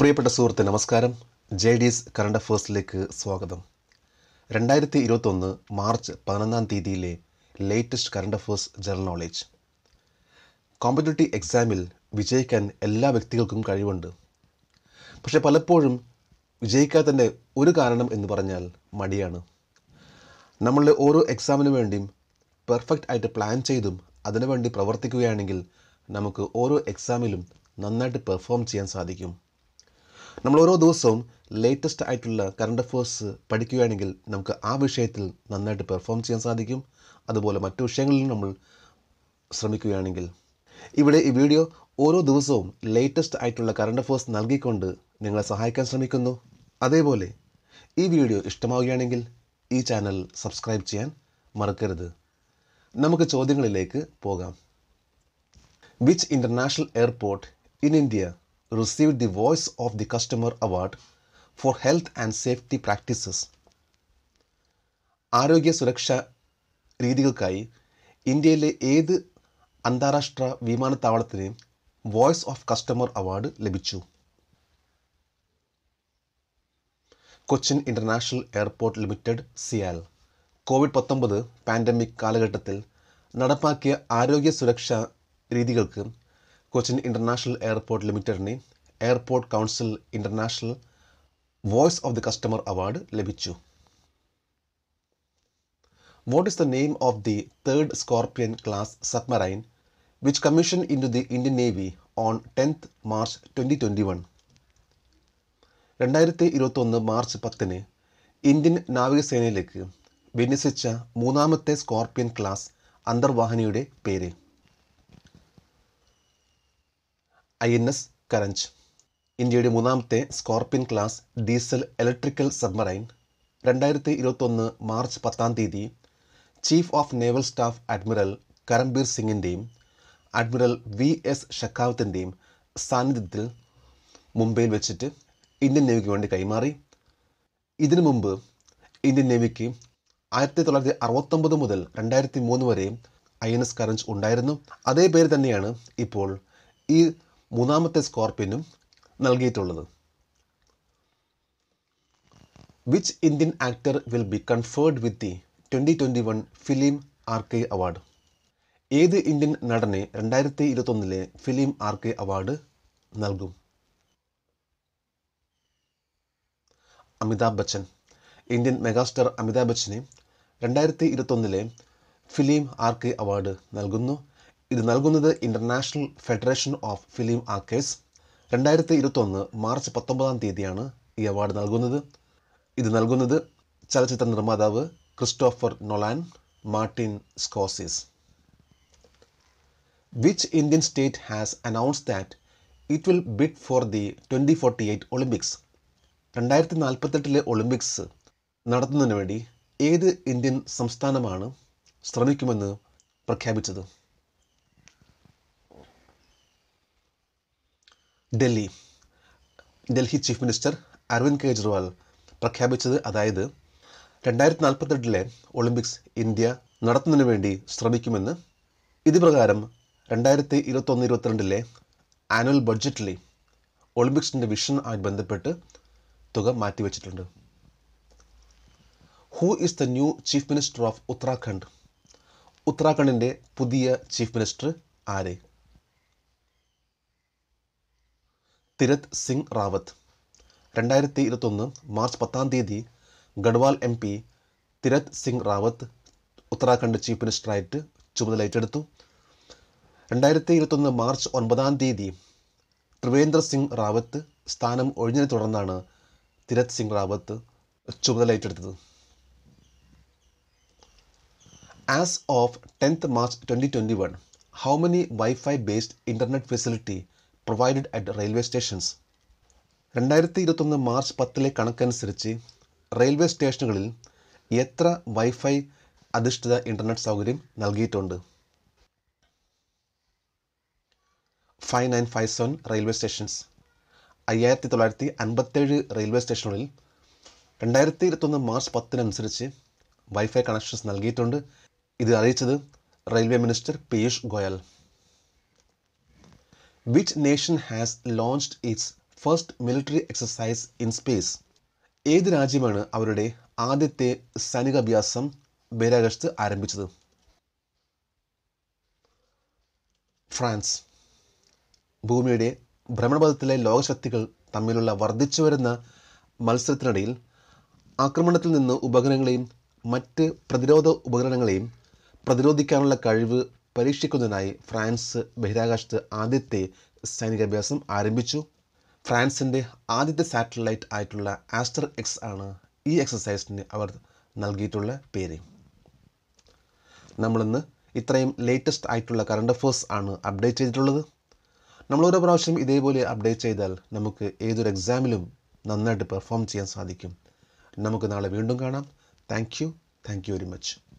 പ്രിയപ്പെട്ട സുഹൃത്തെ നമസ്കാരം. ജെ ഡി എസ് കറണ്ട് അഫേഴ്സിലേക്ക് സ്വാഗതം. രണ്ടായിരത്തി ഇരുപത്തൊന്ന് മാർച്ച് പതിനൊന്നാം തീയതിയിലെ latest current affairs general knowledge competitive എക്സാമിൽ വിജയിക്കാൻ എല്ലാ വ്യക്തികൾക്കും കഴിവുണ്ട്. പക്ഷേ പലപ്പോഴും വിജയിക്കാത്തതിന്റെ ഒരു കാരണം എന്ന് പറഞ്ഞാൽ മടിയാണ്. നമ്മളുടെ ഓരോ എക്സാമിന് വേണ്ടിയും പെർഫെക്റ്റ് ആയിട്ട് പ്ലാൻ ചെയ്തും അതിനുവേണ്ടി പ്രവർത്തിക്കുകയാണെങ്കിൽ നമുക്ക് ഓരോ എക്സാമിലും നന്നായിട്ട് പെർഫോം ചെയ്യാൻ സാധിക്കും. നമ്മൾ ഓരോ ദിവസവും ലേറ്റസ്റ്റ് ആയിട്ടുള്ള കറണ്ട് അഫേഴ്സ് പഠിക്കുകയാണെങ്കിൽ നമുക്ക് ആ വിഷയത്തിൽ നന്നായിട്ട് പെർഫോം ചെയ്യാൻ സാധിക്കും. അതുപോലെ മറ്റു വിഷയങ്ങളിൽ നമ്മൾ ശ്രമിക്കുകയാണെങ്കിൽ. ഇവിടെ ഈ വീഡിയോ ഓരോ ദിവസവും ലേറ്റസ്റ്റ് ആയിട്ടുള്ള കറണ്ട് അഫേഴ്സ് നൽകിക്കൊണ്ട് നിങ്ങളെ സഹായിക്കാൻ ശ്രമിക്കുന്നു. അതേപോലെ ഈ വീഡിയോ ഇഷ്ടമാവുകയാണെങ്കിൽ ഈ ചാനൽ സബ്സ്ക്രൈബ് ചെയ്യാൻ മറക്കരുത്. നമുക്ക് ചോദ്യങ്ങളിലേക്ക് പോകാം. Which international airport in India received the Voice of the Customer Award for Health and Safety Practices. ആരോഗ്യ സുരക്ഷാ രീതികൾക്കായി ഇന്ത്യയിലെ ഏത് അന്താരാഷ്ട്ര വിമാനത്താവളത്തിന് വോയിസ് ഓഫ് കസ്റ്റമർ അവാർഡ് ലഭിച്ചു Cochin international airport limited CIAL covid പത്തൊമ്പത് പാൻഡമിക് കാലഘട്ടത്തിൽ നടപ്പാക്കിയ ആരോഗ്യ സുരക്ഷാ രീതികൾക്ക് കൊച്ചിൻ ഇന്റർനാഷണൽ എയർപോർട്ട് ലിമിറ്റഡിന് airport council international voice of the customer award ലഭിച്ചു. What is the name of the third scorpion class submarine which commission in to the Indian navy on tenth March twenty twenty one രണ്ടായിരത്തി ഇരുപത്തൊന്ന് March പത്തിന് Indian നാവികസേനയിലേക്ക് വിന്യസിച്ച മൂന്നാമത്തെ scorpion class അന്തർവാഹിനിയുടെ പേര്. I N S Karanj. ഇന്ത്യയുടെ മൂന്നാമത്തെ Scorpene class diesel electrical submarine. രണ്ടായിരത്തി ഇരുപത്തൊന്ന് മാർച്ച് പത്താം തീയതി chief of naval staff admiral Karambir സിംഗിന്റെയും admiral V S ഷെക്കാവത്തിന്റെയും സാന്നിധ്യത്തിൽ മുംബൈയിൽ വെച്ചിട്ട് ഇന്ത്യൻ നേവിക്ക് വേണ്ടി കൈമാറി. ഇതിനു മുമ്പ് ഇന്ത്യൻ നേവിക്ക് ആയിരത്തി തൊള്ളായിരത്തി അറുപത്തൊമ്പത് മുതൽ രണ്ടായിരത്തി മൂന്ന് വരെ ഐ എൻ എസ് കരഞ്ച് ഉണ്ടായിരുന്നു. അതേ പേര് തന്നെയാണ് ഇപ്പോൾ ഈ മൂന്നാമത്തെ സ്കോർപ്പിയനും നൽകിയിട്ടുള്ളത്. Which Indian actor will be conferred with the twenty twenty one film archive award ഏത് ഇന്ത്യൻ നടനെ രണ്ടായിരത്തി ഇരുപത്തൊന്നിലെ ഫിലിം ആർക്കെ അവാർഡ് നൽകും? അമിതാഭ് ബച്ചൻ ഇന്ത്യൻ മെഗാസ്റ്റാർ അമിതാഭ് ബച്ചന് രണ്ടായിരത്തി ഇരുപത്തൊന്നിലെ ഫിലിം ആർക്കെ അവാർഡ് നൽകുന്നു. ഇത് നൽകുന്നത് international federation of film archives രണ്ടായിരത്തി ഇരുപത്തൊന്ന് മാർച്ച് പത്തൊമ്പതാം തീയതിയാണ് ഈ അവാർഡ് നൽകുന്നത്. ഇത് നൽകുന്നത് ചലച്ചിത്ര നിർമ്മാതാവ് Christopher Nolan Martin Scorsese which Indian state has announce that it will bid for the twenty forty eight olympics രണ്ടായിരത്തി നാൽപ്പത്തെട്ടിലെ ഒളിമ്പിക്സ് നടത്തുന്നതിന് വേണ്ടി ഏത് ഇന്ത്യൻ സംസ്ഥാനമാണ് ശ്രമിക്കുമെന്ന് പ്രഖ്യാപിച്ചത്? ഡൽഹി. ഡൽഹി ചീഫ് മിനിസ്റ്റർ അരവിന്ദ് കെജ്രിവാൾ പ്രഖ്യാപിച്ചത് അതായത് രണ്ടായിരത്തി നാൽപ്പത്തെട്ടിലെ ഒളിമ്പിക്സ് ഇന്ത്യ നടത്തുന്നതിന് വേണ്ടി ശ്രമിക്കുമെന്ന്. ഇത് പ്രകാരം രണ്ടായിരത്തി ഇരുപത്തൊന്ന് ഇരുപത്തിരണ്ടിലെ ആനുവൽ ബഡ്ജറ്റിലെ ഒളിമ്പിക്സിന്റെ വിഷൻ ആയി ബന്ധപ്പെട്ട് തുക മാറ്റിവെച്ചിട്ടുണ്ട്. Who is the new chief minister of Uttarakhand? ഉത്തരാഖണ്ഡിന്റെ പുതിയ ചീഫ് മിനിസ്റ്റർ ആരെ? തിരത് സിംഗ് റാവത്ത്. രണ്ടായിരത്തി ഇരുപത്തൊന്ന് മാർച്ച് പത്താം തീയതി Garhwal M P Tirath Singh Rawat Uttarakhand chief മിനിസ്റ്ററായിട്ട് ചുമതല ഏറ്റെടുത്തു രണ്ടായിരത്തി ഇരുപത്തൊന്ന് മാർച്ച് ഒൻപതാം തീയതി ത്രിവേന്ദ്ര സിംഗ് റാവത്ത് സ്ഥാനം ഒഴിഞ്ഞതിനെ തുടർന്നാണ് തിരത് സിംഗ് റാവത്ത് ചുമതല ഏറ്റെടുത്തത് as of tenth March twenty twenty one how many wifi based internet facility provided at railway stations രണ്ടായിരത്തി ഇരുപത്തൊന്ന് മാർച്ച് പത്തിലെ കണക്കനുസരിച്ച് റെയിൽവേ സ്റ്റേഷനുകളിൽ എത്ര വൈഫൈ അധിഷ്ഠിത ഇന്റർനെറ്റ് സൗകര്യം നൽകിയിട്ടുണ്ട്? Five nine five seven railway stations അയ്യായിരത്തി തൊള്ളായിരത്തി അൻപത്തേഴ് റെയിൽവേ സ്റ്റേഷനുകളിൽ രണ്ടായിരത്തി ഇരുപത്തൊന്ന് മാർച്ച് പത്തിനനുസരിച്ച് വൈഫൈ കണക്ഷൻസ് നൽകിയിട്ടുണ്ട്. ഇത് അറിയിച്ചത് railway minister Piyush Goyal Which nation has launched its first military exercise in space? ഏത് രാജ്യമാണ് അവരുടെ ആദ്യത്തെ സൈനികാഭ്യാസം ബഹിരാകാശത്ത് ആരംഭിച്ചത്? ഫ്രാൻസ്. ഭൂമിയുടെ ഭ്രമണപഥത്തിലെ ലോകശക്തികൾ തമ്മിലുള്ള വർദ്ധിച്ചു വരുന്ന മത്സരത്തിനിടയിൽ ആക്രമണത്തിൽ നിന്ന് ഉപകരണങ്ങളെയും മറ്റ് പ്രതിരോധ ഉപകരണങ്ങളെയും പ്രതിരോധിക്കാനുള്ള കഴിവ് പരീക്ഷിക്കുന്നതിനായി ഫ്രാൻസ് ബഹിരാകാശത്ത് ആദ്യത്തെ സൈനികാഭ്യാസം ആരംഭിച്ചു. ഫ്രാൻസിന്റെ ആദ്യത്തെ സാറ്റലൈറ്റ് ആയിട്ടുള്ള ആസ്റ്റർ എക്സ് ആണ് ഈ എക്സസൈസിന് അവർ നൽകിയിട്ടുള്ള പേര്. നമ്മളിന്ന് ഇത്രയും ലേറ്റസ്റ്റ് ആയിട്ടുള്ള കറണ്ട് അഫേഴ്സ് ആണ് അപ്ഡേറ്റ് ചെയ്തിട്ടുള്ളത്. നമ്മൾ ഓരോ പ്രാവശ്യം ഇതേപോലെ അപ്ഡേറ്റ് ചെയ്താൽ നമുക്ക് ഏതൊരു എക്സാമിലും നന്നായിട്ട് പെർഫോം ചെയ്യാൻ സാധിക്കും. നമുക്ക് നാളെ വീണ്ടും കാണാം. Thank you thank you very much